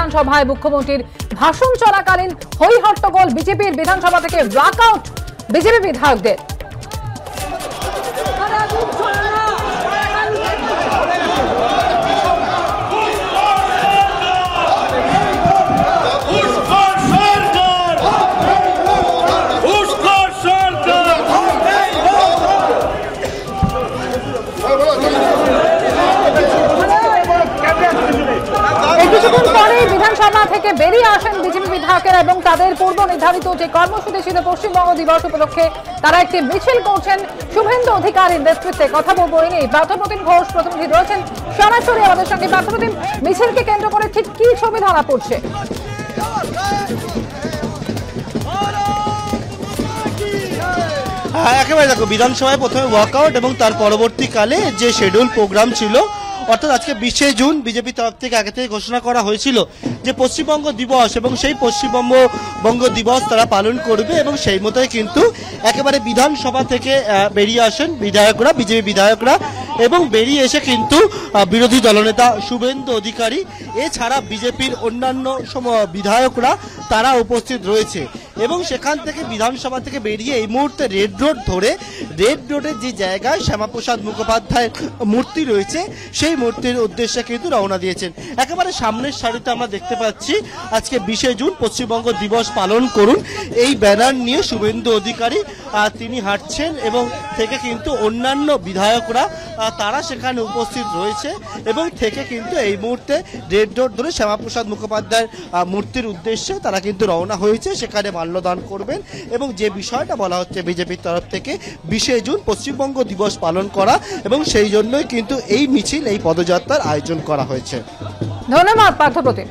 বিধানসভায় মুখ্যমন্ত্রীর ভাষণ চলাকালীন হই হট্টগোল বিজেপির বিধানসভা থেকে ওয়াকআউট বিজেপি বিধায়কদের। বিধানসভা থেকে বেরিয়ে আসেন বিজেপি বিধায়কেরা এবং তাদের পূর্ব নির্ধারিত যে কর্মসূচি ছিল, পশ্চিমবঙ্গ দিবস উপলক্ষে তারা একটি মিছিল করছেন শুভেন্দু অধিকারীর নেতৃত্বে। কথা বলব এই নিয়ে। পার্থপ্রতিম ঘোষ প্রতিনিধি রয়েছেন সরাসরি আমাদের সঙ্গে। পার্থপ্রতিম মিছিলকে কেন্দ্র করে ঠিক কি ছবি ধরা পড়ছে? হ্যাঁ একেবারে দেখো, বিধানসভায় প্রথমে ওয়াকআউট এবং তার পরবর্তীকালে যে শেডিউল প্রোগ্রাম ছিল অর্থাৎ আজকে বিশে জুন বিজেপি তরফ থেকে আগে থেকে ঘোষণা করা হয়েছিল যে পশ্চিমবঙ্গ দিবস এবং সেই পশ্চিমবঙ্গ বঙ্গ দিবস তারা পালন করবে এবং সেই মতোই কিন্তু একেবারে বিধানসভা থেকে বেরিয়ে আসেন বিধায়করা, বিজেপি বিধায়করা এবং বেরিয়ে এসে কিন্তু বিরোধী দলনেতা শুভেন্দু অধিকারী, এছাড়া বিজেপির অন্যান্য বিধায়করা তারা উপস্থিত রয়েছে। এবং সেখান থেকে বিধানসভা থেকে বেরিয়ে এই মুহূর্তে রেড রোড ধরে রেড রোডের যে জায়গায় শ্যামাপ্রসাদ মুখোপাধ্যায়ের মূর্তি রয়েছে, সেই মূর্তির উদ্দেশ্যে কিন্তু রওনা দিয়েছেন। একেবারে সামনের সারিতে আমরা দেখতে পাচ্ছি, আজকে বিশে জুন পশ্চিমবঙ্গ দিবস পালন করুন। এই ব্যানার নিয়ে শুভেন্দু অধিকারী তিনি হাঁটছেন এবং থেকে কিন্তু অন্যান্য বিধায়করা তারা সেখানে উপস্থিত রয়েছে এবং থেকে কিন্তু এই মুহূর্তে রেড রোড ধরে শ্যামাপ্রসাদ মুখোপাধ্যায়ের মূর্তির উদ্দেশ্যে তারা কিন্তু রওনা হয়েছে। সেখানে মাল্যদান করবেন এবং যে বিষয়টা বলা হচ্ছে বিজেপির তরফ থেকে, বিশে জুন পশ্চিমবঙ্গ দিবস পালন করা এবং সেই জন্যই কিন্তু এই মিছিল, এই পদযাত্রার আয়োজন করা হয়েছে। ধন্যবাদ পার্থপ্রতিম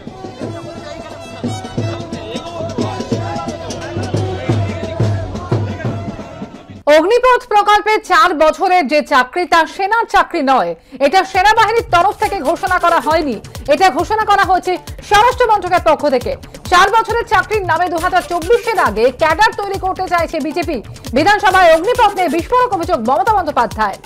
অগ্নিপথ প্রকল্পে চার বছরের যে চাকরি তা সেনার চাকরি নয়। এটা সেনাবাহিনীর তরফ থেকে ঘোষণা করা হয়নি। এটা ঘোষণা করা হয়েছে স্বরাষ্ট্র মন্ত্রকের পক্ষ থেকে। চার বছরের চাকরির নামে দু হাজার চব্বিশের আগে ক্যাডার তৈরি করতে চাইছে বিজেপি। বিধানসভায় অগ্নিপথ নিয়ে বিস্ফোরক অভিযোগ মমতা বন্দ্যোপাধ্যায়।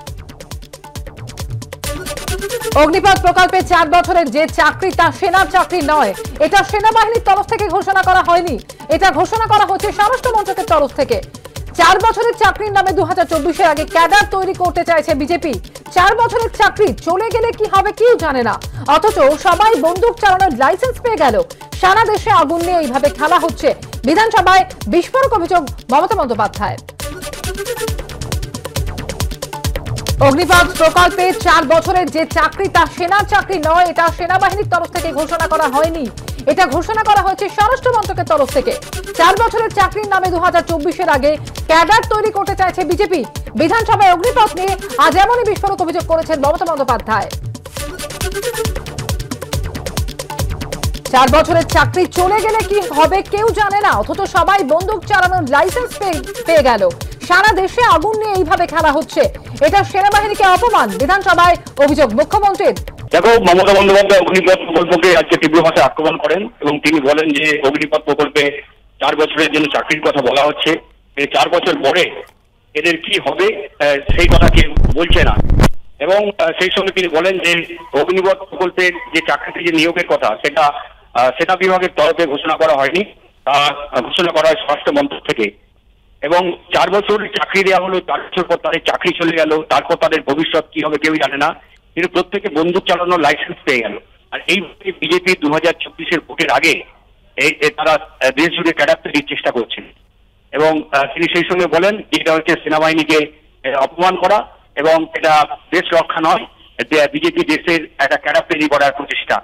অগ্নিপথ প্রকল্পে চার বছরের যে চাকরি তা সেনার চাকরি নয়। এটা সেনাবাহিনীর তরফ থেকে ঘোষণা করা হয়নি। এটা ঘোষণা করা হচ্ছে স্বরাষ্ট্র মন্ত্রকের তরফ থেকে। চার বছরের চাকরির নামে দু হাজার আগে ক্যাডার তৈরি করতে চাইছে বিজেপি। চার বছরের চাকরি চলে গেলে কি হবে কেউ জানে না। অথচ সবাই বন্দুক চালানোর লাইসেন্স পেয়ে গেল। সারা দেশে আগুন নিয়ে এইভাবে খেলা হচ্ছে। বিধানসভায় বিস্ফোরক অভিযোগ মমতা বন্দ্যোপাধ্যায় অগ্নিপথ প্রকল্পে চার বছরের যে চাকরি, তা সেনার চাকরি নয়, এটা সেনাবাহিনীর তরফ থেকে ঘোষণা করা হয়নি। এটা ঘোষণা করা হয়েছে স্বরাষ্ট্র মন্ত্রকের তরফ থেকে। চার বছরের চাকরির নামে দু হাজার আগে ক্যাডার তৈরি করতে চাইছে বিজেপি। বিধানসভায় অগ্নিপথ নিয়ে আজ এমনই বিস্ফোরক অভিযোগ করেছেন মমতা বন্দ্যোপাধ্যায়। চার বছরের চাকরি চলে গেলে কি হবে কেউ জানে না, অথচ সবাই বন্দুক চালানোর লাইসেন্স পেয়ে গেল। সারা দেশে আগুন নিয়ে এইভাবে খেলা হচ্ছে। এটা সেনাবাহিনীকে অপমান, বিধানসভায় অভিযোগ মুখ্যমন্ত্রীর। দেখো, মমতা বন্দ্যোপাধ্যায় অগ্নিপথ প্রকল্পকে আজকে তীব্র ভাষায় আক্রমণ করেন এবং তিনি বলেন যে অগ্নিপথ প্রকল্পে চার বছরের জন্য চাকরির কথা বলা হচ্ছে। এই চার বছর পরে এদের কি হবে সেই কথা কেউ বলছে না। এবং সেই সঙ্গে তিনি বলেন যে অগ্নিপথ প্রকল্পের যে চাকরিতে যে নিয়োগের কথা, সেটা সেনা বিভাগের তরফে ঘোষণা করা হয়নি, তা ঘোষণা করা হয় স্বরাষ্ট্র মন্ত্রক থেকে। এবং চার বছর চাকরি দেওয়া হলো, চার বছর পর তাদের চাকরি চলে গেল, তারপর তাদের ভবিষ্যৎ কি হবে কেউ জানে না। কিন্তু প্রত্যেকে বন্দুক চালানোর লাইসেন্স পেয়ে গেল। আর এইভাবে বিজেপি দু হাজার চব্বিশের ভোটের আগে তারা দেশ জুড়ে ক্যাডার তৈরির চেষ্টা করছেন। এবং তিনি সেই সঙ্গে বলেন এটা হচ্ছে সেনাবাহিনীকে অপমান করা এবং এটা দেশ রক্ষা নয় বিজেপি দেশের একটা ক্যাডার তৈরি করার প্রচেষ্টা।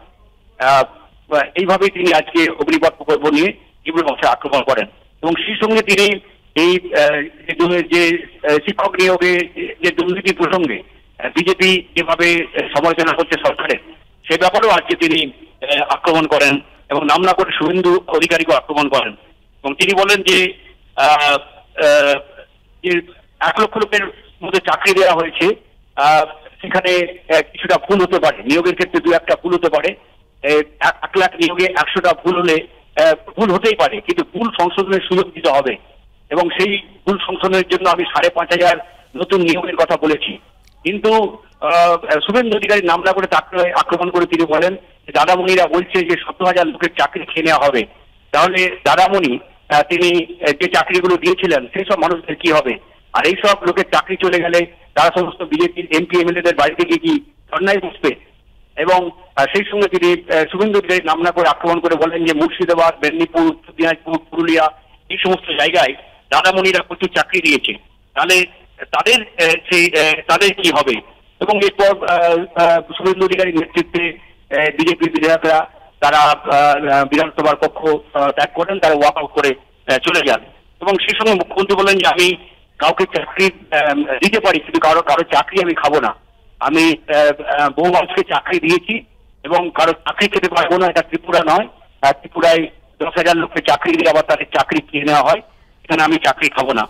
আহ, এইভাবেই তিনি আজকে অগ্নিপথ প্রকল্প নিয়ে তীব্র অংশে আক্রমণ করেন। এবং সেই সঙ্গে তিনি এই যে শিক্ষক নিয়োগে যে দুর্নীতি প্রসঙ্গে বিজেপি যেভাবে সমালোচনা করছে সরকারের সে ব্যাপারেও আজকে তিনি আক্রমণ করেন এবং নাম না করে শুভেন্দু অধিকারীকে আক্রমণ করেন। এবং তিনি বলেন যে এক লক্ষ লোকের মধ্যে চাকরি দেওয়া হয়েছে সেখানে কিছুটা ভুল হতে পারে। নিয়োগের ক্ষেত্রে দু একটা ভুল হতে পারে। এক লাখ নিয়োগে একশোটা ভুল হলে ভুল হতেই পারে, কিন্তু ভুল সংশোধনের সুযোগ দিতে হবে। এবং সেই ভুল সংশোধনের জন্য আমি সাড়ে পাঁচ হাজার নতুন নিয়োগের কথা বলেছি। কিন্তু শুভেন্দু অধিকারীর নাম না করে তাকে আক্রমণ করে তিনি বলেন দাদামণিরা বলছে যে সত্তর হাজার লোকের চাকরি খেয়ে নেওয়া হবে। তাহলে দাদামণি তিনি যে চাকরিগুলো দিয়েছিলেন, সেই সব মানুষদের কি হবে? আর এই সব লোকের চাকরি চলে গেলে তারা সমস্ত বিজেপির এমপি, এমএলএদের বাড়িতে গিয়ে কি ধর্নায় বসবে? এবং সেই সঙ্গে তিনি শুভেন্দু অধিকারীর নাম না করে আক্রমণ করে বলেন যে মুর্শিদাবাদ, মেদিনীপুর, উত্তর দিনাজপুর, পুরুলিয়া, এই সমস্ত জায়গায় দাদামণিরা প্রচুর চাকরি দিয়েছে। তাহলে তাদের সেই তাদের কি হবে? এবং এরপর শুভেন্দু অধিকারীর নেতৃত্বে বিজেপির বিধায়করা তারা বিধানসভার কক্ষ ত্যাগ করেন, তারা ওয়াক আউট করে চলে যান। এবং সেই সঙ্গে মুখ্যমন্ত্রী বলেন যে, আমি কাউকে চাকরি দিতে পারি, কিন্তু কারও কারও চাকরি আমি খাব না। আমি বহু মানুষকে চাকরি দিয়েছি এবং কারও চাকরি খেতে পারব না, এটা ত্রিপুরা নয়। ত্রিপুরায় দশ হাজার লোককে চাকরি দিয়ে আবার তাদের চাকরি কিনে নেওয়া হয়। এখানে আমি চাকরি খাব না।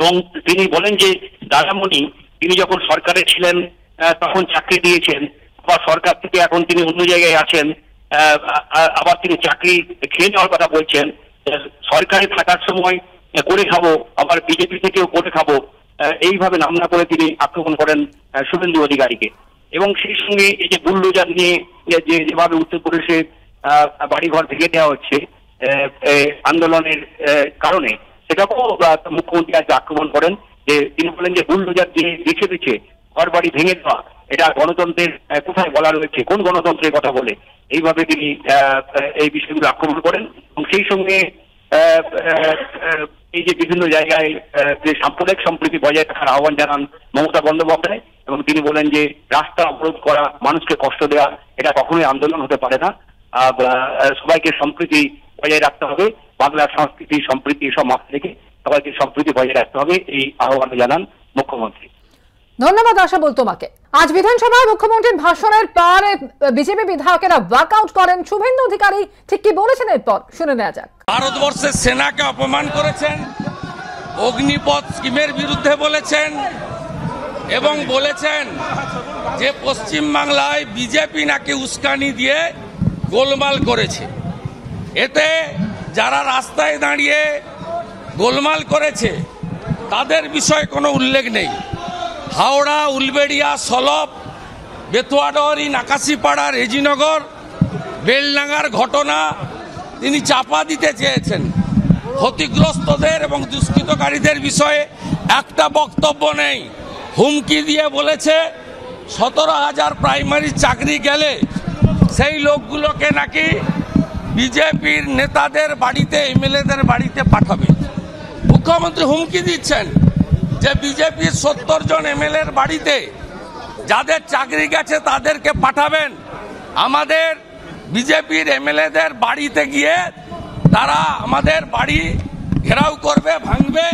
এবং তিনি বলেন যে, দাদামণি তিনি যখন সরকারে ছিলেন তখন চাকরি দিয়েছেন, আবার সরকার থেকে এখন তিনি অন্য জায়গায় আছেন আবার তিনি চাকরি খেয়ে নেওয়ার কথা বলছেন সরকারে থাকার সময় করে খাব, আবার বিজেপি থেকেও করে খাব এইভাবে নাম না করে তিনি আক্রমণ করেন শুভেন্দু অধিকারীকে। এবং সেই সঙ্গে এই যে বুল্ডোজার নিয়ে, যে যেভাবে উত্তরপ্রদেশে বাড়িঘর ভেঙে দেওয়া হচ্ছে আন্দোলনের কারণে, সেটাকেও মুখ্যমন্ত্রী আজ আক্রমণ করেন। যে তিনি বলেন যে বুলডোজার দিয়ে পিছিয়ে পিছিয়ে ঘর বাড়ি ভেঙে দেওয়া, এটা গণতন্ত্রের কোথায় বলা রয়েছে, কোন গণতন্ত্রের কথা বলে, এইভাবে তিনি এই বিষয়গুলো আক্রমণ করেন এবং সেই সঙ্গে এই যে বিভিন্ন জায়গায় যে সাম্প্রদায়িক সম্প্রীতি বজায় রাখার আহ্বান জানান মমতা বন্দ্যোপাধ্যায় এবং তিনি বলেন যে রাস্তা অবরোধ করা, মানুষকে কষ্ট দেওয়া, এটা কখনোই আন্দোলন হতে পারে না। সবাইকে সম্প্রীতি বজায় রাখতে হবে। বাংলার সংস্কৃতি, সম্প্রীতি এসব মাথায় রেখে সবাইকে সম্প্রীতি বজায় রাখতে হবে এই আহ্বান জানান মুখ্যমন্ত্রী। ধন্যবাদ আশাবুল তোমাকে। আজ বিধানসভায় মুখ্যমন্ত্রীর ভাষণের পর বিজেপি বিধায়কেরা ওয়াকআউট করেন। শুভেন্দু অধিকারী ঠিক কি বলেছেন এরপর? শুনে নেওয়া যাক। ভারতবর্ষের সেনাকে অপমান করেছেন অগ্নিপথ স্কিমের বিরুদ্ধে বলেছেন এবং বলেছেন যে পশ্চিম বাংলায় বিজেপি নাকি উস্কানি দিয়ে গোলমাল করেছে। এতে যারা রাস্তায় দাঁড়িয়ে গোলমাল করেছে। তাদের বিষয়ে কোনো উল্লেখ নেই। হাওড়া, উলবেড়িয়া, সলপ, বেতুয়াডহরি, নাকাশিপাড়া, রেজিনগর, বেলডাঙ্গার ঘটনা তিনি চাপা দিতে চেয়েছেন। ক্ষতিগ্রস্তদের এবং দুষ্কৃতকারীদের বিষয়ে একটা বক্তব্য নেই। হুমকি দিয়ে বলেছে, সতেরো হাজার প্রাইমারি চাকরি গেলে সেই লোকগুলোকে নাকি বিজেপির নেতাদের বাড়িতে, এমএলএদের বাড়িতে পাঠাবে। মুখ্যমন্ত্রী হুমকি দিচ্ছেন যে বিজেপির সত্তর জন এমএলএর বাড়িতে যাদের চাকরি গেছে তাদেরকে পাঠাবেন। আমাদের বিজেপির এমএলএদের বাড়িতে গিয়ে তারা আমাদের বাড়ি ঘেরাও করবে, ভাঙবে,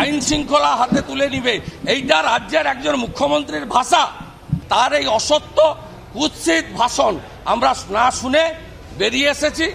আইন শৃঙ্খলা হাতে তুলে নিবে। এইটা রাজ্যের একজন মুখ্যমন্ত্রীর ভাষা। তার এই অসত্য, কুৎসিত ভাষণ আমরা না শুনে বেরিয়ে এসেছি।